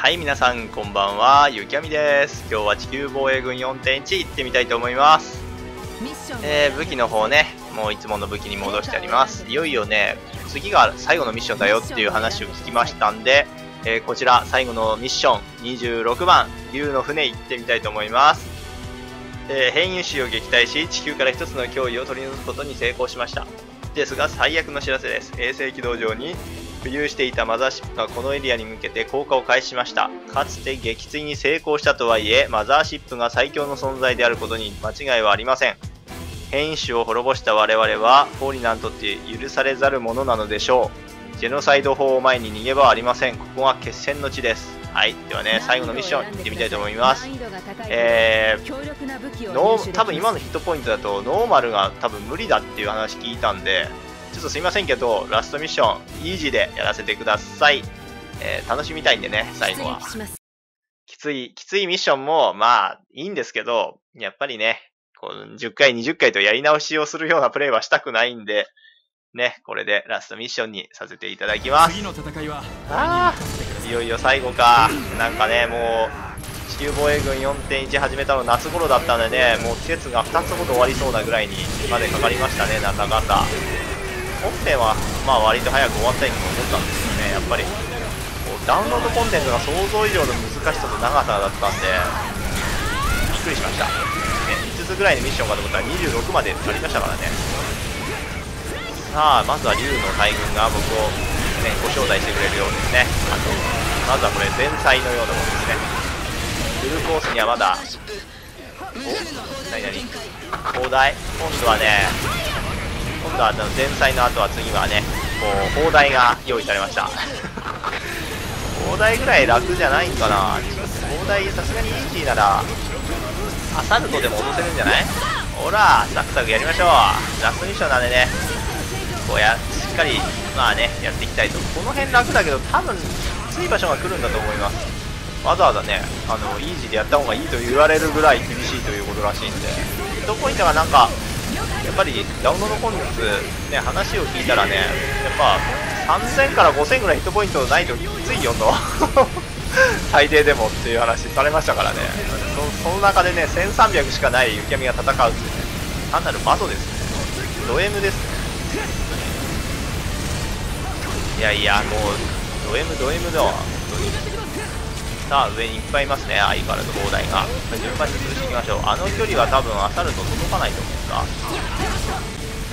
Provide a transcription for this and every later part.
はい、皆さんこんばんは、ゆきあみです。今日は地球防衛軍4.1行ってみたいと思います。えー、武器の方ね、もういつもの武器に戻してあります。いよいよね、次が最後のミッションだよっていう話を聞きましたんで、えーこちら最後のミッション26番、竜の船行ってみたいと思います。えー変異種を撃退し、地球から一つの脅威を取り除くことに成功しました。ですが、最悪の知らせです。衛星軌道上に浮遊していたマザーシップがこのエリアに向けて降下を開始しました。かつて撃墜に成功したとはいえ、マザーシップが最強の存在であることに間違いはありません。変異種を滅ぼした我々は、フォーリナにとって許されざるものなのでしょう。ジェノサイド法を前に逃げ場はありません。ここが決戦の地です。はい。ではね、最後のミッション行ってみたいと思います。えー、ノー多分今のヒットポイントだとノーマルが多分無理だっていう話聞いたんでちょっとすいませんけどラストミッションイージーでやらせてください、えー楽しみたいんでね最後は。きついきついミッションもまあいいんですけどやっぱりねこう10回20回とやり直しをするようなプレイはしたくないんでねこれでラストミッションにさせていただきます。次の戦いはあーいよいよ最後か。なんかねもう地球防衛軍4.1始めたの夏頃だったんでねもう季節が2つほど終わりそうなぐらいにまでかかりましたねなんだかんだ本編はまあ割と早く終わったように思ったんですけどね。やっぱりこうダウンロードコンテンツが想像以上の難しさと長さだったんでびっくりしました、ね、5つぐらいのミッションかと思ったら26までありましたからね。さあまずは竜の大軍が僕を、ね、ご招待してくれるようですね。あとまずはこれ前菜のようなものですね。フルコースにはまだお何何？砲台？今度はね今度はあの前菜の後は次はねこう砲台が用意されました。砲台ぐらい楽じゃないんかな。砲台さすがにイージーならアサルトでも落とせるんじゃない？ほらサクサクやりましょう。ラストミッションなんでねこうやしっかりまあねやっていきたいと。この辺楽だけど多分きつい場所が来るんだと思います。わざわざねあのイージーでやった方がいいと言われるぐらい厳しいということらしいんで。ヒットポイントがなんかやっぱりダウンロードコンテンツね話を聞いたらねやっぱ3000から5000ぐらいヒットポイントないときついよと最低でもっていう話されましたからね。そその中でね1300しかない雪闇が戦うってね単なるバトですね。ド M ですね。いやいやもうド M ド M だわ。本当にさあ上にいっぱいいますね。相変わらず砲台が。順番に潰していきましょう。あの距離は多分アサルト届かないと思うんだ。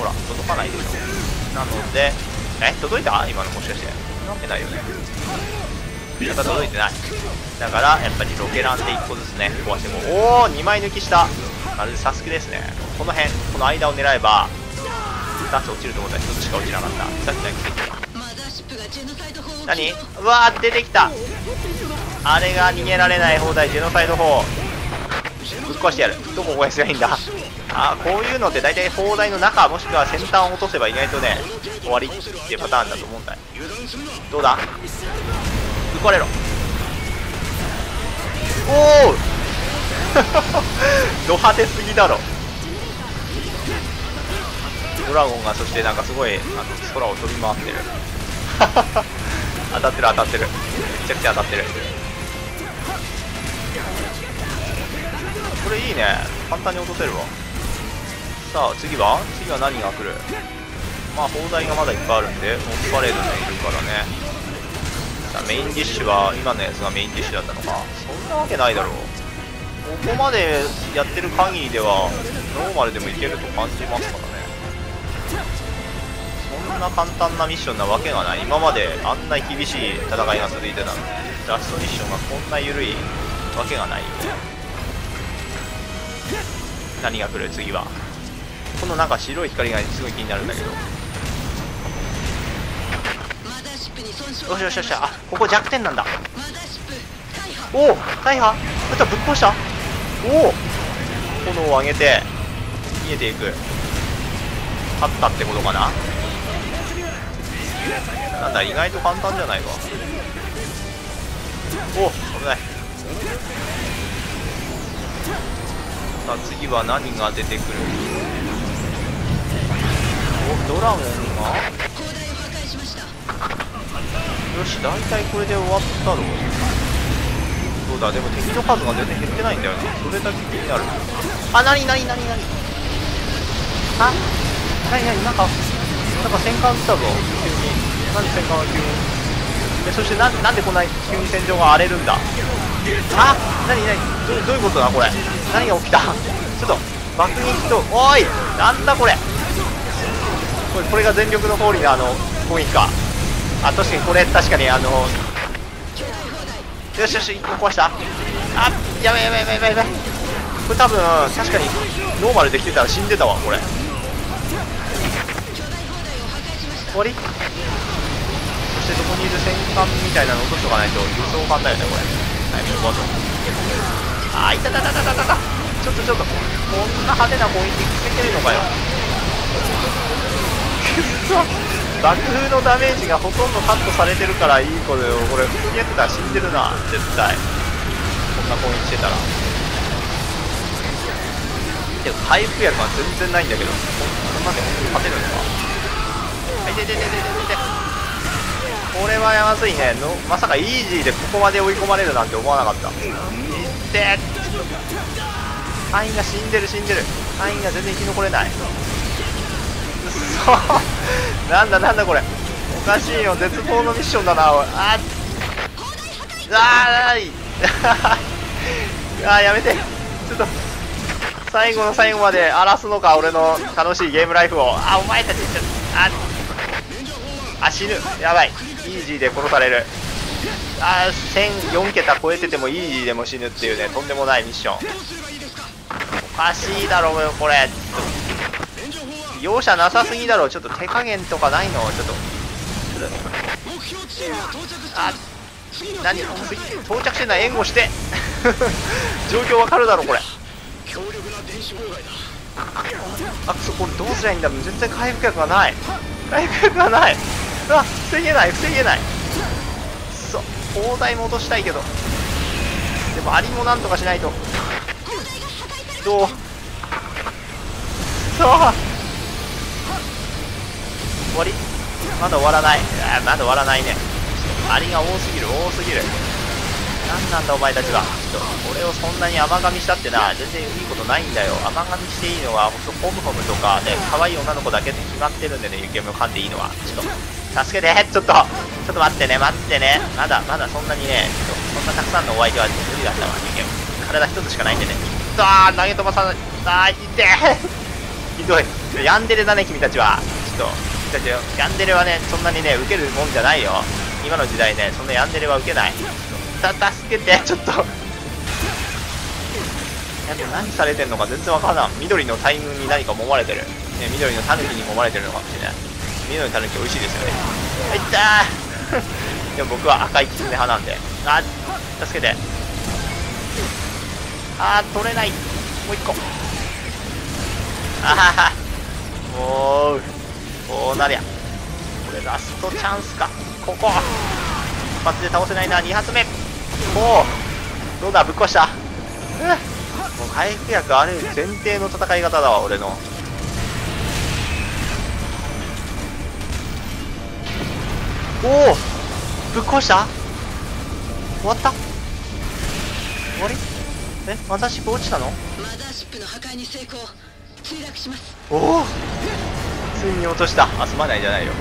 ほら届かないでしょ。なのでえ届いた？今のもしかして。なわけないよね。やっぱ届いてない。だからやっぱりロケランで1個ずつね壊しても。おお2枚抜きした。まるでサスケですね。この辺この間を狙えば2つ落ちると思った。ら1つしか落ちなかった。さっきの奇跡だ何？うわー出てきたあれが逃げられない砲台ジェノサイド砲。ぶっ壊してやる。どこ壊せばいいんだ？あこういうのって大体砲台の中もしくは先端を落とせば意外とね終わりっていうパターンだと思うんだ。よどうだ？ぶっ壊れろ。おお ド派手すぎだろ。ドラゴンがそしてなんかすごいあの空を飛び回ってる。当たってる当たってる。めちゃくちゃ当たってる。これいいね。簡単に落とせるわ。さあ次は？次は何が来る？まあ砲台がまだいっぱいあるんでオスパレードもいるからね。さあメインディッシュは今のやつがメインディッシュだったのか。そんなわけないだろう。ここまでやってる限りではノーマルでもいけると感じますからね。そんな簡単なミッションなわけがない。今まであんな厳しい戦いが続いてたのにラストミッションがこんな緩いわけがない。よ何が来る次は。このなんか白い光がすごい気になるんだけど。よしよしよしあここ弱点なんだ。おお大破。こいつはぶっ壊した。おお。炎を上げて逃げていく。勝ったってことかな。なんだ意外と簡単じゃないか。お危ないさあ次は何が出てくる？おドラゴンが？よし大体これで終わったろ。そうだでも敵の数が全然減ってないんだよなそれだけ気になる。あなになになになに？あなになになんかなんか戦艦来たぞ。急に。なんで戦艦が急に？えそしてななんでこんな急に戦場が荒れるんだ？あなになにどどういうことだこれ？何が起きた？ちょっと爆撃とおい！なんだこれ？これこれが全力のホーリーのあの攻撃か。あ確かにこれ確かにあのよしよし1個壊した。あやべやべやべやべやべこれ多分確かにノーマルできてたら死んでたわこれ。終わり？そしてそこにいる戦艦みたいなの落としとかないと輸送艦だよねこれ。タイミングボトあいたたたたたたた。ちょっとちょっとこんな派手な攻撃つけてるのかよ。く そ爆風のダメージがほとんどカットされてるからいい子でこれ。普通にやってたら死んでるな絶対。こんな攻撃してたら。でも回復薬は全然ないんだけど。こんなんで本当に勝てるのかはいでででででで。これはやまずいね。のまさかイージーでここまで追い込まれるなんて思わなかった。いっ。て隊員が死んでる死んでる。隊員が全然生き残れない。そ なんだなんだこれ。おかしいよ。絶望のミッションだなおい。あっ。あーい。あーやめて。ちょっと最後の最後まで荒らすのか俺の楽しいゲームライフを。あお前たちちょっとああ死ぬ。やばいイージーで殺される。あ1004桁超えててもイージーでも死ぬっていうねとんでもないミッション。おかしいだろうこれ。容赦なさすぎだろちょっと手加減とかないの？ちょっと。あ何？到着してない援護して。状況わかるだろこれ。あくそこれどうすりゃいいんだ全然回復薬がない。回復薬がない。うわ防げない防げない。そう砲台戻したいけど。でもアリもなんとかしないと。どう？そう。終わり。まだ終わらない。あまだ終わらないね。アリが多すぎる多すぎる。何なんだお前たちは。ちょっと俺をそんなに甘噛みしたってな。全然いいことないんだよ。甘噛みしていいのはホムホムとかね可愛い女の子だけで決まってるんでね雪山を噛んでいいのは。ちょっと助けて。ちょっとちょっと待ってね。待ってね。まだまだそんなにねそんなたくさんのお相手は無理だったわ雪山体一つしかないんでね。あー投げ飛ばさない。あーいてひどい。ヤンデレだね君たちは。ちょっと君たちヤンデレはねそんなにね受けるもんじゃないよ。今の時代ねそんなヤンデレは受けない。た助けて。ちょっと。やでも何されてんのか全然わからん。緑の大群に何か揉まれてる、ね、緑のタヌキに揉まれてるのかもしれない。緑のタヌキ美味しいですよね。はい。ったーでも僕は赤いキツネ派なんで。あ助けて。あー取れない。もう一個。あはは。もうこうなりゃ。これラストチャンスか。ここ。一発で倒せないな。2発目。おお。どうだ？ぶっ壊した。うもう回復薬ある前提の戦い方だわ俺の。おおぶっ壊した？終わった？終わり？え？マザーシップ落ちたの？マザーシップの破壊に成功。墜落します。おおついに落とした。あすまないじゃないよ。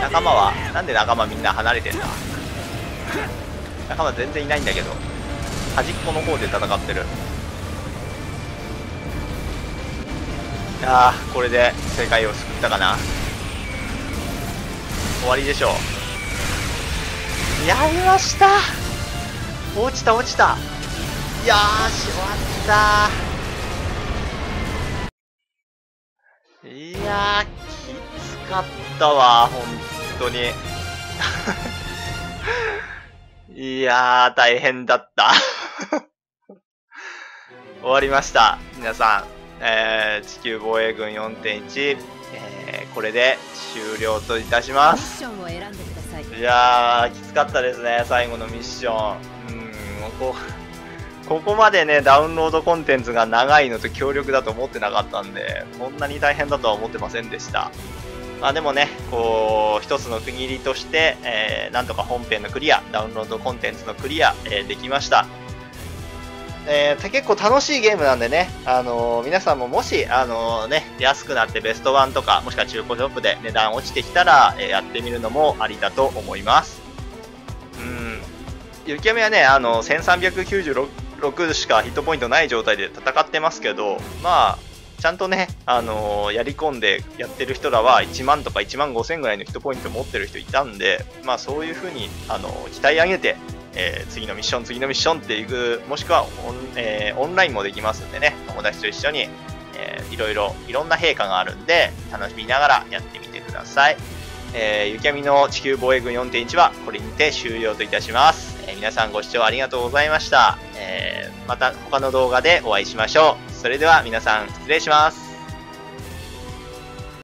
仲間はなんで仲間みんな離れてんだ？仲間全然いないんだけど。端っこの方で戦ってる。いやーこれで世界を救ったかな終わりでしょう。やりました。落ちた落ちた。よし終わった。いやきつかったわ本当に。いやー大変だった。終わりました。皆さん、えー、地球防衛軍4.1、えー、これで終了といたしますいいやー、きつかったですね、最後のミッション。うん、こう、ここまでね、ダウンロードコンテンツが長いのと強力だと思ってなかったんで、こんなに大変だとは思ってませんでした。まあでもね、こう、一つの区切りとして、えー、なんとか本編のクリア、ダウンロードコンテンツのクリア、えー、できました。えー、結構楽しいゲームなんでね、あのー、皆さんももし、あのー、ね、安くなってベストワンとか、もしくは中古ショップで値段落ちてきたら、えやってみるのもありだと思います。うん。雪山はね、あの、1396しかヒットポイントない状態で戦ってますけど、まあ、ちゃんとね、あのやり込んでやってる人らは1万とか1万5千ぐらいのヒットポイント持ってる人いたんで、まあそういう風に、あの鍛え上げて、えー、次のミッション、次のミッションっていく、もしくはオン,、えー、オンラインもできますんでね、友達と一緒に、えー、いろいろ、いろんな陛下があるんで、楽しみながらやってみてください。えー、雪闇の地球防衛軍4.1はこれにて終了といたします。えー、皆さんご視聴ありがとうございました。えー、また他の動画でお会いしましょう。それでは皆さん失礼します。